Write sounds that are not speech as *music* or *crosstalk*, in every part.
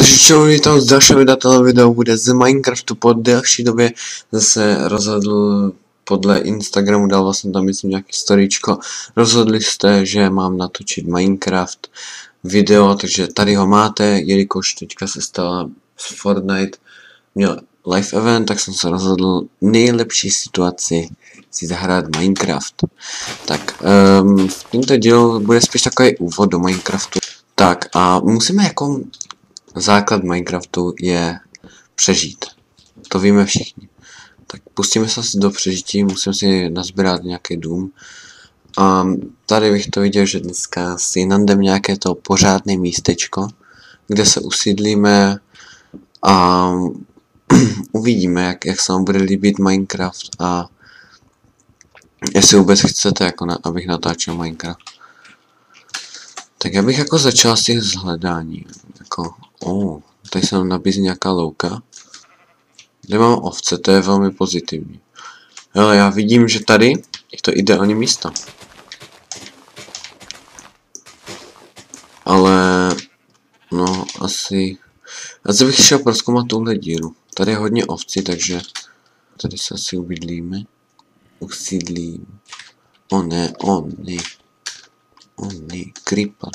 Takže čau, vítám z dalšího videa, tohle video bude z Minecraftu po delší době zase rozhodl podle Instagramu, dal jsem tam myslím nějaký storyčko, rozhodli jste, že mám natočit Minecraft video, takže tady ho máte, jelikož teďka se stala z Fortnite, měl live event, tak jsem se rozhodl nejlepší situaci si zahrát Minecraft. Tak, um, v tomto dílu bude spíš takový úvod do Minecraftu. Tak a musíme jako základ Minecraftu je přežít. To víme všichni. Tak pustíme se do přežití, musím si nazbírat nějaký dům. A tady bych to viděl, že dneska si nandem nějaké to pořádné místečko, kde se usídlíme a *clears throat* uvidíme, jak, jak se vám bude líbit Minecraft a jestli vůbec chcete, jako na, abych natáčel Minecraft. Tak já bych jako začal z těch zhledání. Jako, oh, tady se nám nabízí nějaká louka. Kde mám ovce, to je velmi pozitivní. Ale já vidím, že tady je to ideální místo. Ale, no, asi... Asi bych šel proskoumat tuhle díru. Tady je hodně ovci, takže tady se asi ubydlíme. Usídlím. O ne, o ne. O ne, creeper.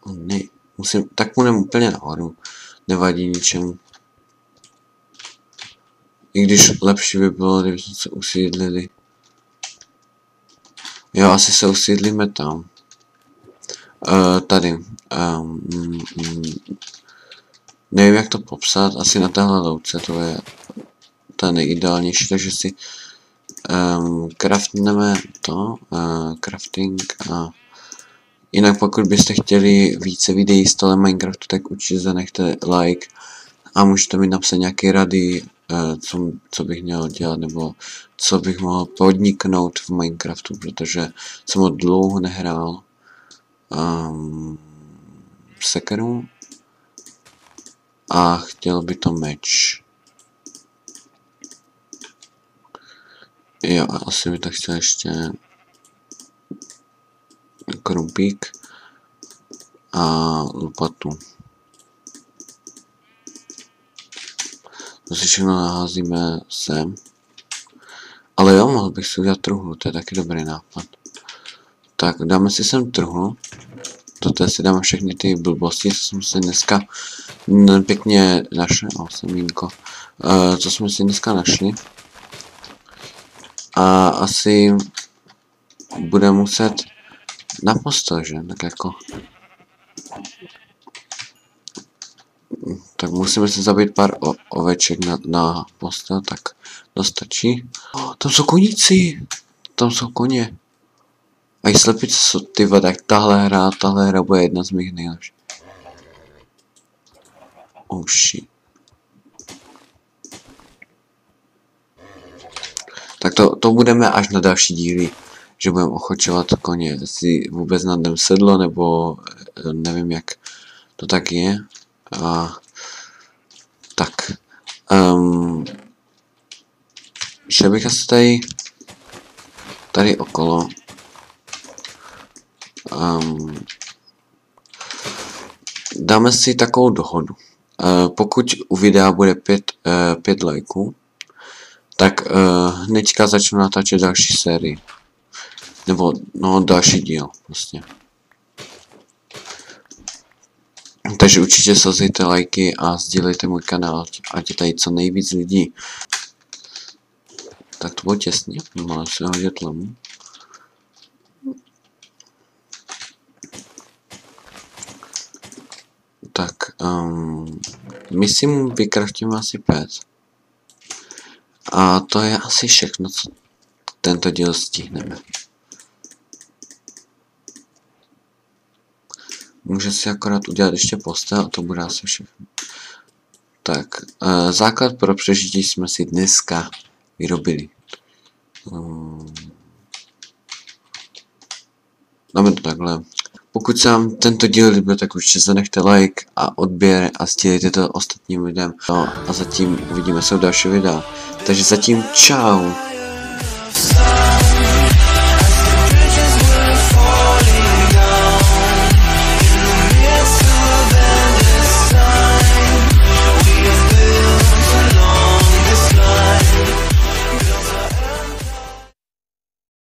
O ne, musím, tak půjdeme úplně nahoru. Nevadí ničemu. I když lepší by bylo, kdyby jsme se usídlili. Jo, asi se usídlíme tam. Uh, tady. Um, mm, nevím, jak to popsat. Asi na téhle louce to je ta nejideálnější, takže si um, craftneme to, uh, crafting a jinak pokud byste chtěli více videí z tohle Minecraftu, tak určitě zanechte like a můžete mi napsat nějaké rady, uh, co, co bych měl dělat, nebo co bych mohl podniknout v Minecraftu, protože jsem ho dlouho nehrál um, sekeru a chtěl by to meč. Jo, asi by to chtěl ještě krumpík a lopatu. Si všechno naházíme sem. Ale jo, mohl bych si udělat truhlu, to je taky dobrý nápad. Tak, dáme si sem truhlu. Do si dáme všechny ty blbosti, co jsme si dneska pěkně našli. O, semínko. Uh, co jsme si dneska našli a asi bude muset na postel, že? Tak jako... Tak musíme si zabít pár oveček na, na postel, tak to stačí. Oh, tam jsou koníci! Tam jsou koně. A i slepice jsou ty tak tahle hra, tahle hra bude jedna z mých nejlepších. Oh shit. Tak to, to budeme až na další díly, že budeme ochočovat koně, jestli vůbec na dem sedlo, nebo eh, nevím, jak to tak je. A, tak. Um, že bych asi tady tady okolo um, dáme si takovou dohodu. Uh, pokud u videa bude pět, uh, pět lajků, tak uh, hnedka začnu natáčet další sérii. Nebo, no, další díl, prostě. Takže určitě sazejte lajky a sdílejte můj kanál, ať je tady co nejvíc lidí. Tak to bylo těsně, mám se hodit lemu. Tak, um, my si vykraftíme asi pět. A to je asi všechno, co tento díl stihneme. Může si akorát udělat ještě postel a to bude asi všechno. Tak, e, základ pro přežití jsme si dneska vyrobili. Um, dáme to takhle. Pokud se vám tento díl líbil, tak určitě zanechte like a odběr a sdílejte to ostatním lidem. No a zatím uvidíme se v dalšího videa. Takže zatím čau.